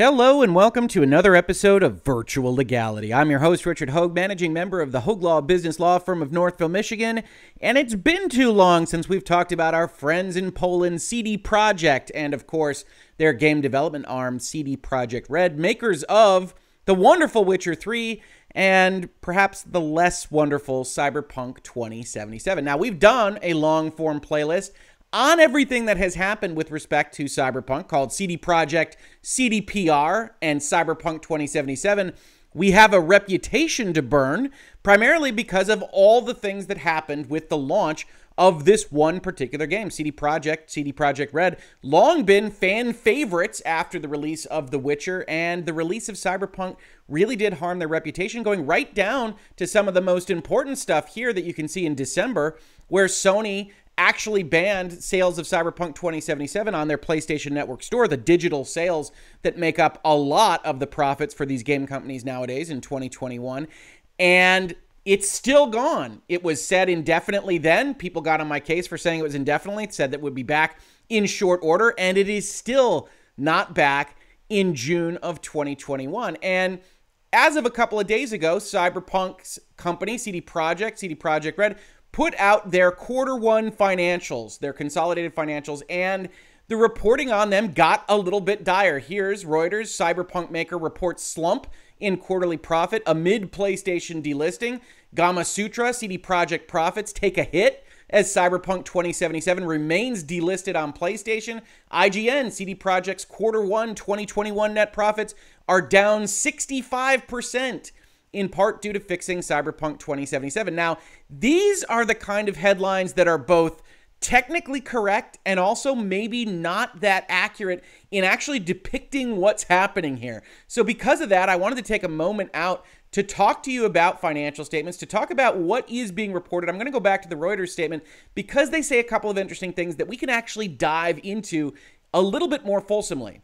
Hello and welcome to another episode of Virtual Legality. I'm your host, Richard Hoeg, managing member of the Hoeg Law Business Law Firm of Northville, Michigan. And it's been too long since we've talked about our friends in Poland, CD Projekt, and of course, their game development arm, CD Projekt Red, makers of the wonderful Witcher 3 and perhaps the less wonderful Cyberpunk 2077. Now, we've done a long form playlist on everything that has happened with respect to Cyberpunk called CD Projekt CDPR and Cyberpunk 2077. We have a reputation to burn, primarily because of all the things that happened with the launch of this one particular game. CD Projekt, CD Projekt Red, long been fan favorites after the release of The Witcher, and the release of Cyberpunk really did harm their reputation, going right down to some of the most important stuff here that you can see in December, where Sony actually banned sales of Cyberpunk 2077 on their PlayStation Network store, the digital sales that make up a lot of the profits for these game companies nowadays in 2021. And it's still gone. It was said indefinitely then. People got on my case for saying it was indefinitely. It said that would be back in short order, and it is still not back in June of 2021. And as of a couple of days ago, Cyberpunk's company, CD Projekt, CD Projekt Red, put out their quarter one financials, their consolidated financials, and the reporting on them got a little bit dire. Here's Reuters Cyberpunk maker reports slump in quarterly profit amid PlayStation delisting. Gamasutra CD Projekt profits take a hit as Cyberpunk 2077 remains delisted on PlayStation. IGN CD Projekt's quarter 1 2021 net profits are down 65% in part due to fixing Cyberpunk 2077. Now, these are the kind of headlines that are both technically correct and also maybe not that accurate in actually depicting what's happening here. So, because of that, I wanted to take a moment out to talk to you about financial statements, to talk about what is being reported. I'm going to go back to the Reuters statement because they say a couple of interesting things that we can actually dive into a little bit more fulsomely.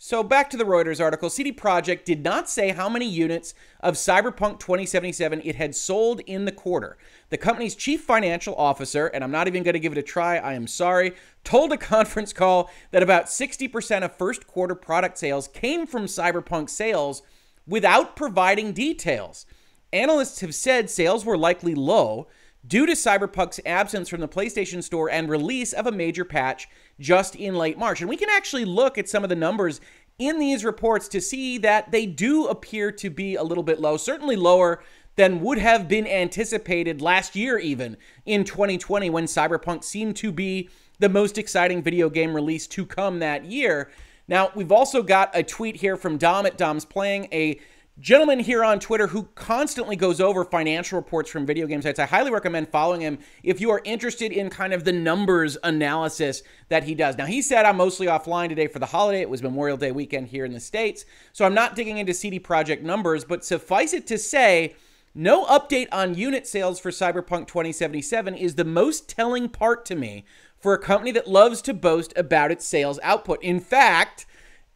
So back to the Reuters article, CD Projekt did not say how many units of Cyberpunk 2077 it had sold in the quarter. The company's chief financial officer, and I'm not even going to give it a try, I am sorry, told a conference call that about 60% of first quarter product sales came from Cyberpunk sales without providing details. Analysts have said sales were likely low due to Cyberpunk's absence from the PlayStation Store and release of a major patch just in late March. And we can actually look at some of the numbers in these reports to see that they do appear to be a little bit low, certainly lower than would have been anticipated last year, even in 2020, when Cyberpunk seemed to be the most exciting video game release to come that year. Now, we've also got a tweet here from Dom at Dom's Playing, a gentleman here on Twitter who constantly goes over financial reports from video game sites. I highly recommend following him if you are interested in kind of the numbers analysis that he does. Now, he said I'm mostly offline today for the holiday. It was Memorial Day weekend here in the States. So I'm not digging into CD Projekt numbers, but suffice it to say, no update on unit sales for Cyberpunk 2077 is the most telling part to me for a company that loves to boast about its sales output. In fact,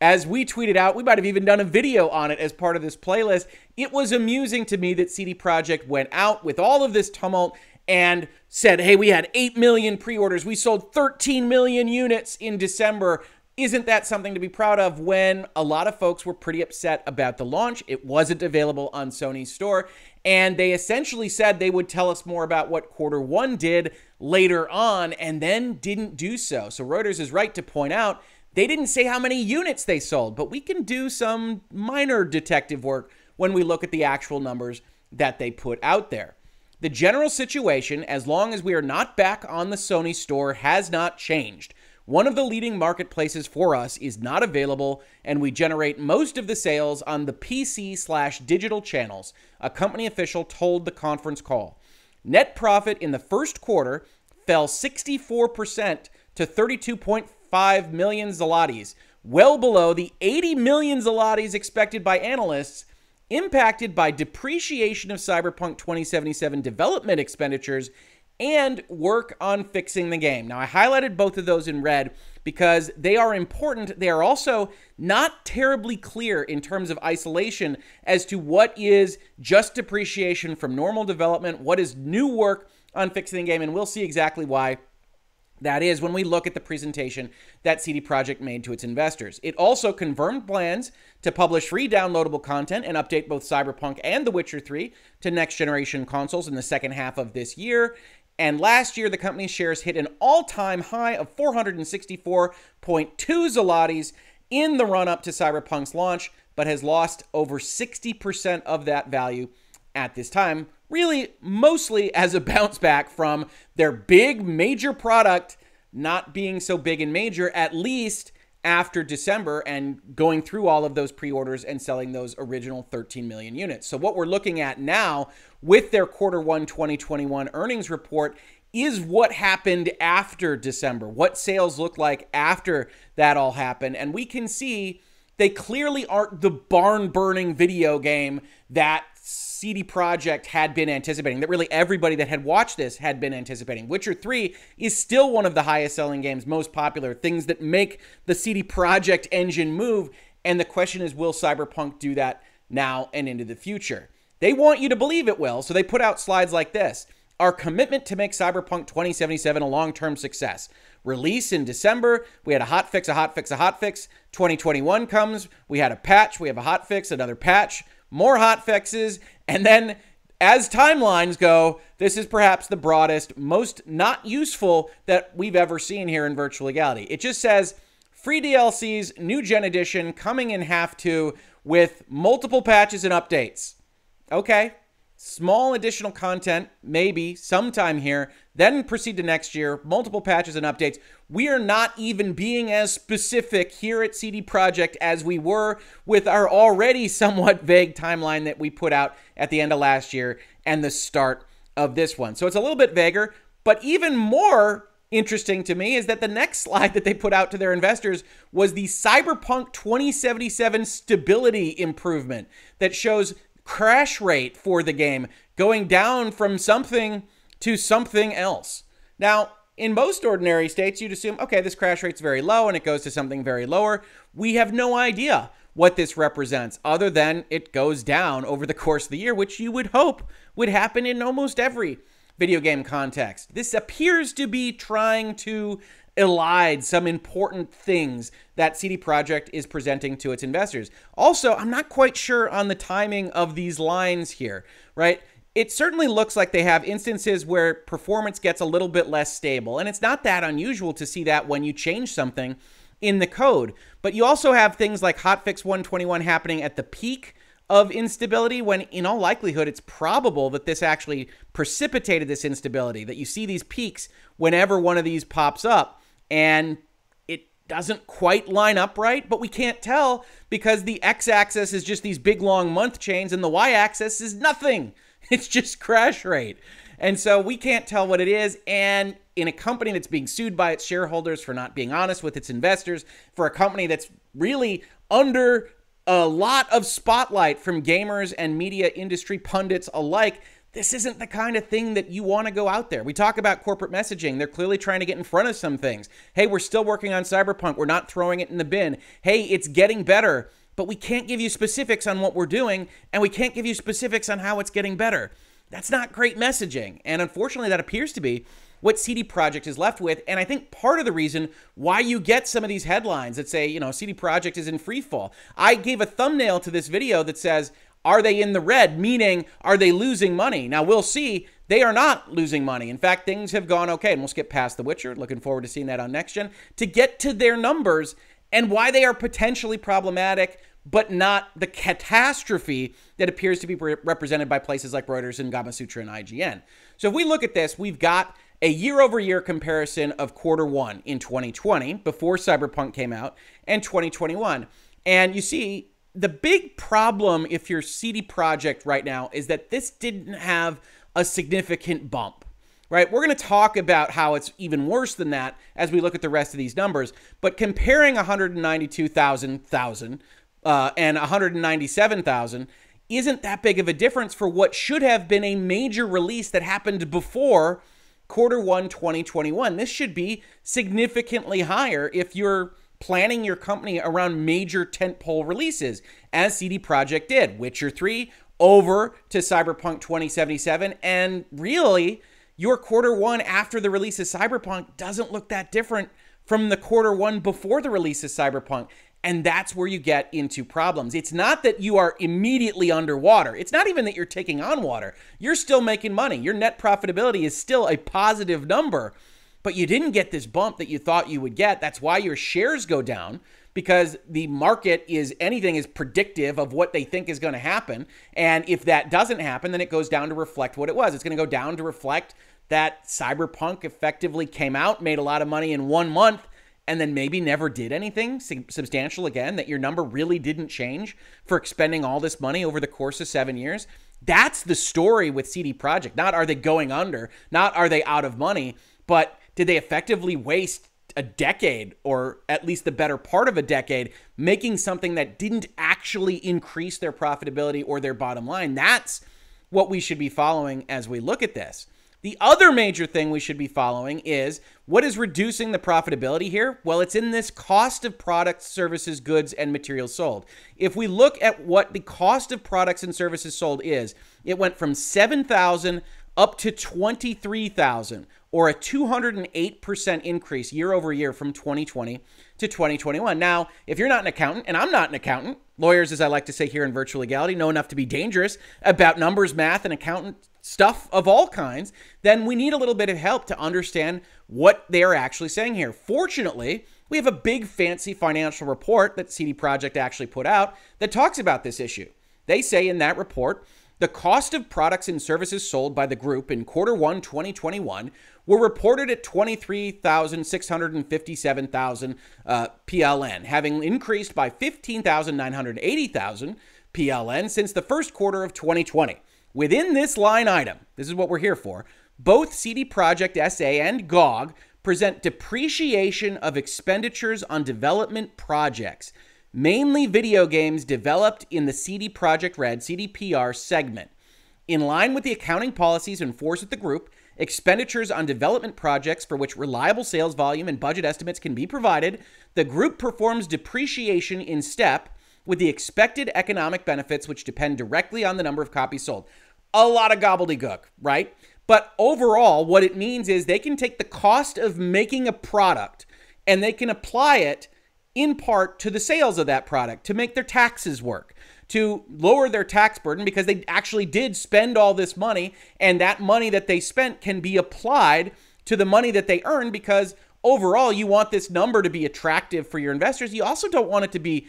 as we tweeted out, we might have even done a video on it as part of this playlist. It was amusing to me that CD Projekt went out with all of this tumult and said, hey, we had 8 million pre orders. We sold 13 million units in December. Isn't that something to be proud of when a lot of folks were pretty upset about the launch? It wasn't available on Sony's store. And they essentially said they would tell us more about what quarter one did later on and then didn't do so. So Reuters is right to point out they didn't say how many units they sold, but we can do some minor detective work when we look at the actual numbers that they put out there. The general situation, as long as we are not back on the Sony store, has not changed. One of the leading marketplaces for us is not available, and we generate most of the sales on the PC slash digital channels, a company official told the conference call. Net profit in the first quarter fell 64% to 32.5 5 million zlotys, well below the 80 million zlotys expected by analysts, impacted by depreciation of Cyberpunk 2077 development expenditures and work on fixing the game. Now, I highlighted both of those in red because they are important. They are also not terribly clear in terms of isolation as to what is just depreciation from normal development, what is new work on fixing the game, and we'll see exactly why That is when we look at the presentation that CD Projekt made to its investors. It also confirmed plans to publish free downloadable content and update both Cyberpunk and The Witcher 3 to next generation consoles in the second half of this year. And last year, the company's shares hit an all time high of 464.2 zlotys in the run up to Cyberpunk's launch, but has lost over 60% of that value at this time, really mostly as a bounce back from their big major product not being so big and major, at least after December and going through all of those pre orders and selling those original 13 million units. So, what we're looking at now with their quarter one 2021 earnings report is what happened after December, what sales look like after that all happened. And we can see they clearly aren't the barn burning video game that CD Projekt had been anticipating, that really everybody that had watched this had been anticipating. Witcher 3 is still one of the highest selling games, most popular, things that make the CD Projekt engine move. And the question is, will Cyberpunk do that now and into the future? They want you to believe it will, so they put out slides like this. Our commitment to make Cyberpunk 2077 a long term success. Release in December. We had a hot fix, a hot fix, a hot fix. 2021 comes. We had a patch. We have a hot fix, another patch more hot fixes, and then as timelines go, this is perhaps the broadest, most not useful that we've ever seen here in virtual legality. It just says free DLCs, new gen edition coming in half two with multiple patches and updates. Okay, small additional content, maybe sometime here, then proceed to next year, multiple patches and updates. We are not even being as specific here at CD Projekt as we were with our already somewhat vague timeline that we put out at the end of last year and the start of this one. So it's a little bit vaguer, but even more interesting to me is that the next slide that they put out to their investors was the Cyberpunk 2077 stability improvement that shows crash rate for the game going down from something to something else. Now, in most ordinary states, you'd assume, okay, this crash rate's very low and it goes to something very lower. We have no idea what this represents other than it goes down over the course of the year, which you would hope would happen in almost every video game context. This appears to be trying to elide some important things that CD Projekt is presenting to its investors. Also, I'm not quite sure on the timing of these lines here, right? It certainly looks like they have instances where performance gets a little bit less stable, and it's not that unusual to see that when you change something in the code. But you also have things like hotfix 121 happening at the peak of instability when in all likelihood it's probable that this actually precipitated this instability that you see these peaks whenever one of these pops up and it doesn't quite line up right, but we can't tell because the x axis is just these big long month chains and the y axis is nothing. It's just crash rate. And so we can't tell what it is. And in a company that's being sued by its shareholders for not being honest with its investors, for a company that's really under a lot of spotlight from gamers and media industry pundits alike, this isn't the kind of thing that you want to go out there. We talk about corporate messaging. They're clearly trying to get in front of some things. Hey, we're still working on Cyberpunk. We're not throwing it in the bin. Hey, it's getting better, but we can't give you specifics on what we're doing, and we can't give you specifics on how it's getting better. That's not great messaging. And unfortunately, that appears to be what CD Projekt is left with. And I think part of the reason why you get some of these headlines that say, you know, CD Projekt is in free fall. I gave a thumbnail to this video that says, are they in the red? Meaning, are they losing money? Now, we'll see. They are not losing money. In fact, things have gone okay. And we'll skip past The Witcher. Looking forward to seeing that on next gen. To get to their numbers and why they are potentially problematic, but not the catastrophe that appears to be re- represented by places like Reuters and Gamasutra and IGN. So if we look at this, we've got a year over year comparison of quarter one in 2020, before Cyberpunk came out, and 2021. And you see, the big problem if you're CD Projekt right now is that this didn't have a significant bump. Right? We're going to talk about how it's even worse than that as we look at the rest of these numbers, but comparing 192,000 thousand uh, and 197,000 isn't that big of a difference for what should have been a major release that happened before quarter 1 2021. This should be significantly higher if you're planning your company around major tentpole releases, as CD Projekt did. Witcher 3 over to Cyberpunk 2077, and really, your quarter one after the release of Cyberpunk doesn't look that different from the quarter one before the release of Cyberpunk. And that's where you get into problems. It's not that you are immediately underwater. It's not even that you're taking on water. You're still making money. Your net profitability is still a positive number, but you didn't get this bump that you thought you would get. That's why your shares go down because the market is anything is predictive of what they think is going to happen. And if that doesn't happen, then it goes down to reflect what it was. It's going to go down to reflect that Cyberpunk effectively came out, made a lot of money in one month, and then maybe never did anything substantial again, that your number really didn't change for expending all this money over the course of seven years. That's the story with CD Projekt. Not are they going under, not are they out of money, but did they effectively waste a decade or at least the better part of a decade making something that didn't actually increase their profitability or their bottom line? That's what we should be following as we look at this. The other major thing we should be following is what is reducing the profitability here? Well, it's in this cost of products, services, goods, and materials sold. If we look at what the cost of products and services sold is, it went from 7,000 up to 23,000 or a 208% increase year over year from 2020 to 2021. Now, if you're not an accountant, and I'm not an accountant, lawyers, as I like to say here in virtual legality, know enough to be dangerous about numbers, math, and accountant stuff of all kinds, then we need a little bit of help to understand what they are actually saying here. Fortunately, we have a big fancy financial report that CD Projekt actually put out that talks about this issue. They say in that report, the cost of products and services sold by the group in quarter 1 2021 were reported at 23,657,000 uh, PLN, having increased by 15,980,000 PLN since the first quarter of 2020. Within this line item, this is what we're here for, both CD Projekt SA and GOG present depreciation of expenditures on development projects, mainly video games developed in the CD Projekt Red CDPR segment. In line with the accounting policies enforced at the group, expenditures on development projects for which reliable sales volume and budget estimates can be provided, the group performs depreciation in step with the expected economic benefits which depend directly on the number of copies sold. A lot of gobbledygook, right? But overall, what it means is they can take the cost of making a product and they can apply it in part to the sales of that product to make their taxes work, to lower their tax burden because they actually did spend all this money and that money that they spent can be applied to the money that they earn because overall you want this number to be attractive for your investors. You also don't want it to be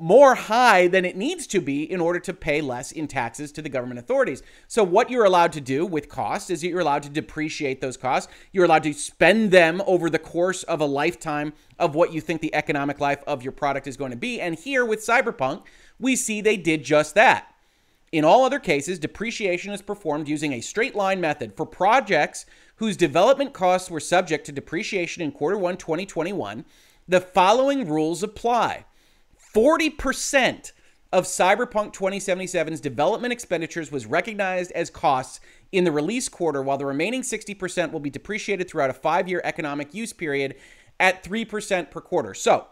more high than it needs to be in order to pay less in taxes to the government authorities. So, what you're allowed to do with costs is that you're allowed to depreciate those costs. You're allowed to spend them over the course of a lifetime of what you think the economic life of your product is going to be. And here with Cyberpunk, we see they did just that. In all other cases, depreciation is performed using a straight line method for projects whose development costs were subject to depreciation in quarter one 2021. The following rules apply. 40% of Cyberpunk 2077's development expenditures was recognized as costs in the release quarter, while the remaining 60% will be depreciated throughout a five year economic use period at 3% per quarter. So,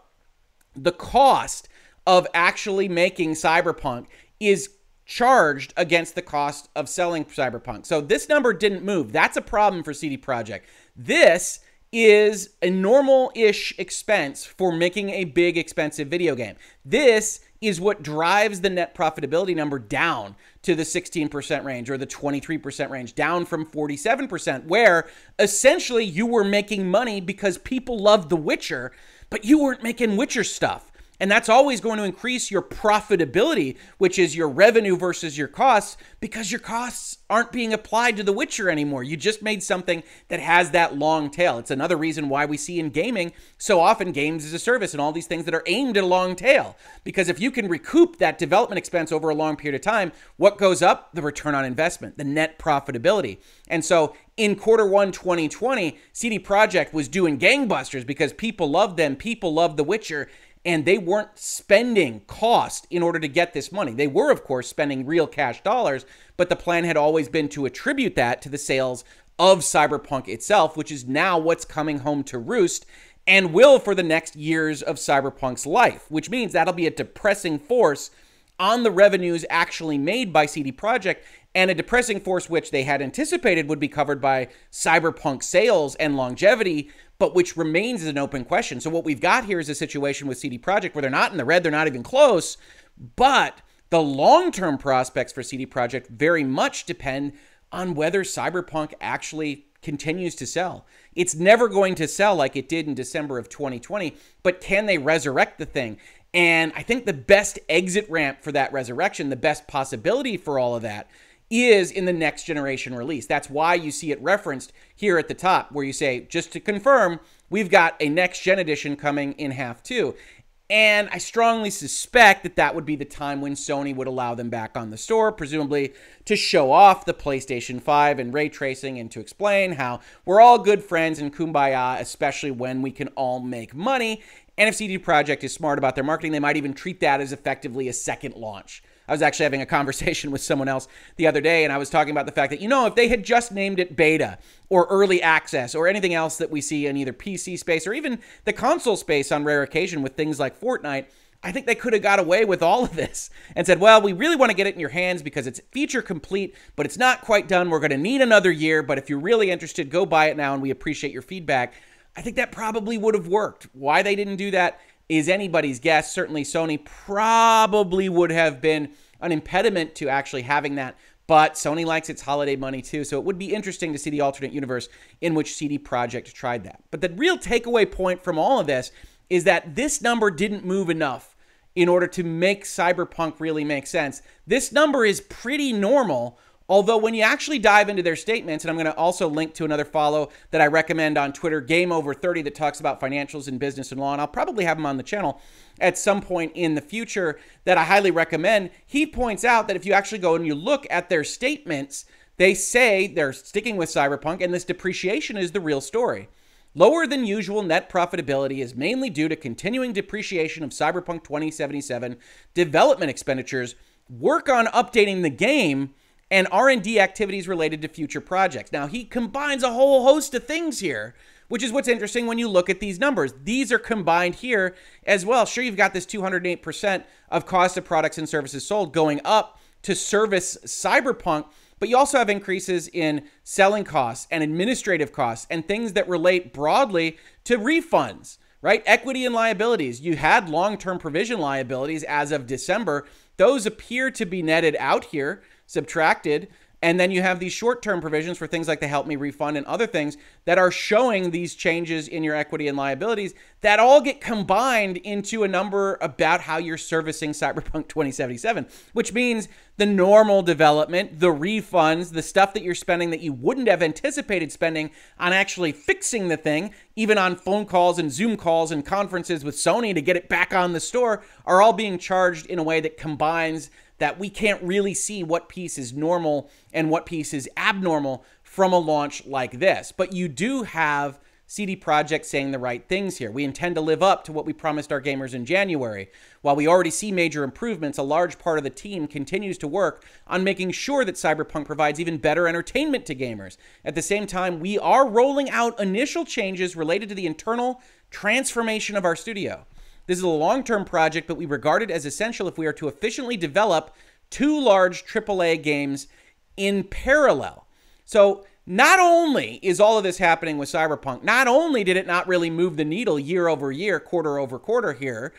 the cost of actually making Cyberpunk is charged against the cost of selling Cyberpunk. So, this number didn't move. That's a problem for CD Projekt. This is a normal ish expense for making a big, expensive video game. This is what drives the net profitability number down to the 16% range or the 23% range, down from 47%, where essentially you were making money because people loved The Witcher, but you weren't making Witcher stuff. And that's always going to increase your profitability, which is your revenue versus your costs, because your costs aren't being applied to The Witcher anymore. You just made something that has that long tail. It's another reason why we see in gaming so often games as a service and all these things that are aimed at a long tail. Because if you can recoup that development expense over a long period of time, what goes up? The return on investment, the net profitability. And so in quarter one 2020, CD Projekt was doing gangbusters because people loved them, people loved The Witcher and they weren't spending cost in order to get this money. They were, of course, spending real cash dollars, but the plan had always been to attribute that to the sales of Cyberpunk itself, which is now what's coming home to roost and will for the next years of Cyberpunk's life, which means that'll be a depressing force on the revenues actually made by CD Projekt and a depressing force which they had anticipated would be covered by cyberpunk sales and longevity but which remains an open question. So what we've got here is a situation with CD Projekt where they're not in the red, they're not even close, but the long-term prospects for CD Projekt very much depend on whether Cyberpunk actually continues to sell. It's never going to sell like it did in December of 2020, but can they resurrect the thing? And I think the best exit ramp for that resurrection, the best possibility for all of that is in the next generation release. That's why you see it referenced here at the top, where you say, just to confirm, we've got a next gen edition coming in half two. And I strongly suspect that that would be the time when Sony would allow them back on the store, presumably to show off the PlayStation 5 and ray tracing and to explain how we're all good friends and kumbaya, especially when we can all make money. And if CD Projekt is smart about their marketing, they might even treat that as effectively a second launch. I was actually having a conversation with someone else the other day, and I was talking about the fact that, you know, if they had just named it beta or early access or anything else that we see in either PC space or even the console space on rare occasion with things like Fortnite, I think they could have got away with all of this and said, well, we really want to get it in your hands because it's feature complete, but it's not quite done. We're going to need another year, but if you're really interested, go buy it now, and we appreciate your feedback. I think that probably would have worked. Why they didn't do that is anybody's guess. Certainly, Sony probably would have been an impediment to actually having that. But Sony likes its holiday money too, so it would be interesting to see the alternate universe in which CD Projekt tried that. But the real takeaway point from all of this is that this number didn't move enough in order to make Cyberpunk really make sense. This number is pretty normal Although, when you actually dive into their statements, and I'm going to also link to another follow that I recommend on Twitter, Game Over 30, that talks about financials and business and law, and I'll probably have him on the channel at some point in the future that I highly recommend. He points out that if you actually go and you look at their statements, they say they're sticking with Cyberpunk, and this depreciation is the real story. Lower than usual net profitability is mainly due to continuing depreciation of Cyberpunk 2077 development expenditures, work on updating the game, and R&D activities related to future projects. Now, he combines a whole host of things here, which is what's interesting when you look at these numbers. These are combined here as well. Sure, you've got this 208% of cost of products and services sold going up to service Cyberpunk, but you also have increases in selling costs and administrative costs and things that relate broadly to refunds, right? Equity and liabilities. You had long-term provision liabilities as of December. Those appear to be netted out here subtracted. And then you have these short term provisions for things like the help me refund and other things that are showing these changes in your equity and liabilities that all get combined into a number about how you're servicing Cyberpunk 2077, which means the normal development, the refunds, the stuff that you're spending that you wouldn't have anticipated spending on actually fixing the thing, even on phone calls and Zoom calls and conferences with Sony to get it back on the store, are all being charged in a way that combines that we can't really see what piece is normal and what piece is abnormal from a launch like this. But you do have CD Projekt saying the right things here. We intend to live up to what we promised our gamers in January. While we already see major improvements, a large part of the team continues to work on making sure that Cyberpunk provides even better entertainment to gamers. At the same time, we are rolling out initial changes related to the internal transformation of our studio. This is a long term project, but we regard it as essential if we are to efficiently develop two large AAA games in parallel. So, not only is all of this happening with Cyberpunk, not only did it not really move the needle year over year, quarter over quarter here,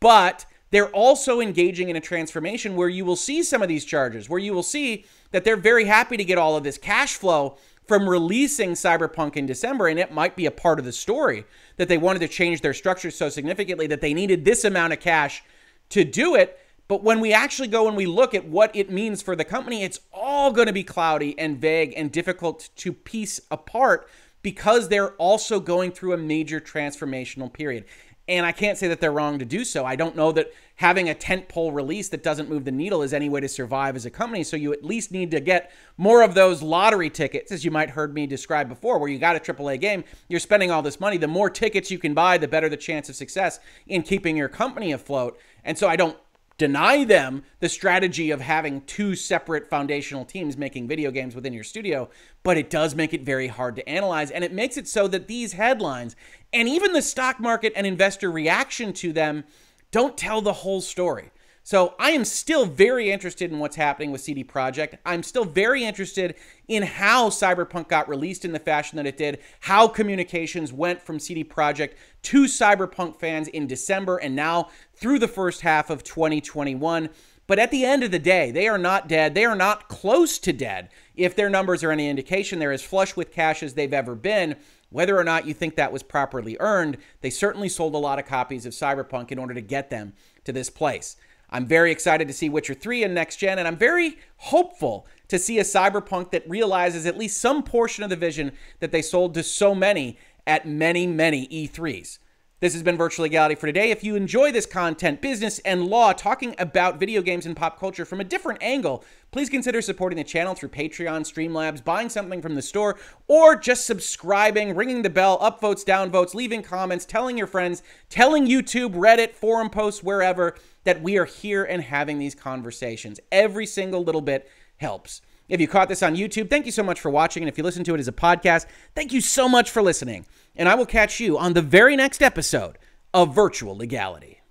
but they're also engaging in a transformation where you will see some of these charges, where you will see that they're very happy to get all of this cash flow from releasing Cyberpunk in December, and it might be a part of the story that they wanted to change their structure so significantly that they needed this amount of cash to do it. But when we actually go and we look at what it means for the company, it's all going to be cloudy and vague and difficult to piece apart because they're also going through a major transformational period. And I can't say that they're wrong to do so. I don't know that having a tentpole release that doesn't move the needle is any way to survive as a company. So you at least need to get more of those lottery tickets, as you might heard me describe before, where you got a AAA game, you're spending all this money. The more tickets you can buy, the better the chance of success in keeping your company afloat. And so I don't deny them the strategy of having two separate foundational teams making video games within your studio, but it does make it very hard to analyze. And it makes it so that these headlines and even the stock market and investor reaction to them don't tell the whole story. So I am still very interested in what's happening with CD Projekt. I'm still very interested in how Cyberpunk got released in the fashion that it did, how communications went from CD Projekt to Cyberpunk fans in December and now through the first half of 2021. But at the end of the day, they are not dead. They are not close to dead. If their numbers are any indication, they're as flush with cash as they've ever been. Whether or not you think that was properly earned, they certainly sold a lot of copies of Cyberpunk in order to get them to this place. I'm very excited to see Witcher 3 in next gen, and I'm very hopeful to see a cyberpunk that realizes at least some portion of the vision that they sold to so many at many, many E3s. This has been Virtual Legality for today. If you enjoy this content, business and law, talking about video games and pop culture from a different angle, please consider supporting the channel through Patreon, Streamlabs, buying something from the store, or just subscribing, ringing the bell, upvotes, downvotes, leaving comments, telling your friends, telling YouTube, Reddit, forum posts, wherever that we are here and having these conversations. Every single little bit helps. If you caught this on YouTube, thank you so much for watching. And if you listen to it as a podcast, thank you so much for listening. And I will catch you on the very next episode of Virtual Legality.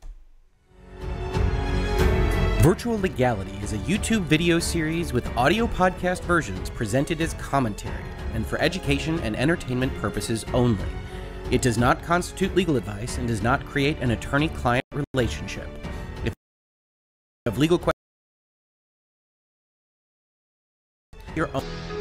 Virtual Legality is a YouTube video series with audio podcast versions presented as commentary and for education and entertainment purposes only. It does not constitute legal advice and does not create an attorney client relationship. If you have legal questions, your own.